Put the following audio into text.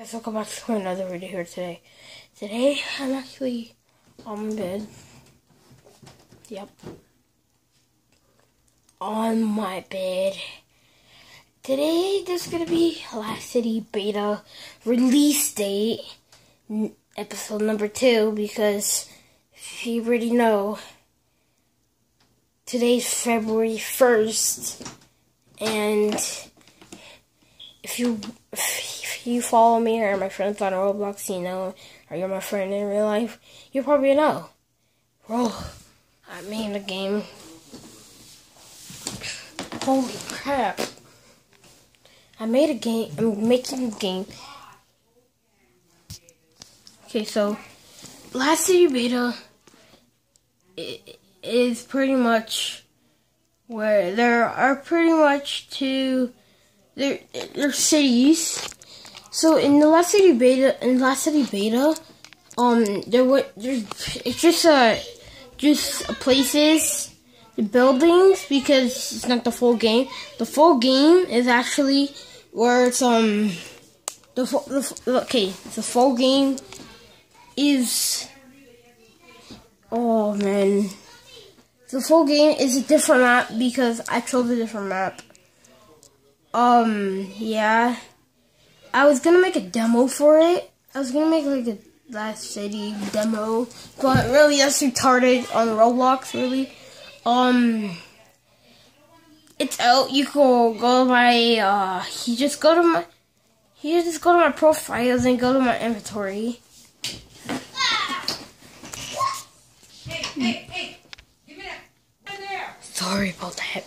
Guys, welcome back to another video here today. Today, I'm actually on bed. Yep. On my bed. Today, there's gonna be Last City Beta release date, episode number two, because if you already know, today's February 1st, and if you if you follow me or my friends on Roblox, you know, or you're my friend in real life, you probably know. Bro, I made a game. Holy crap. I made a game. I'm making a game. Okay, so Last City Beta is pretty much where there are pretty much two there there cities. So in the last city beta, in last city beta, um, there were there's it's just uh just places, the buildings because it's not the full game. The full game is actually where it's um the, the okay the full game is oh man the full game is a different map because I chose a different map. Um, yeah. I was gonna make a demo for it. I was gonna make like a Last City demo, but really that's retarded on Roblox, really. Um, it's out. You can go to my, uh, you just go to my, you just go to my profiles and go to my inventory. Hey, hey, hey, give me that. Sorry about that.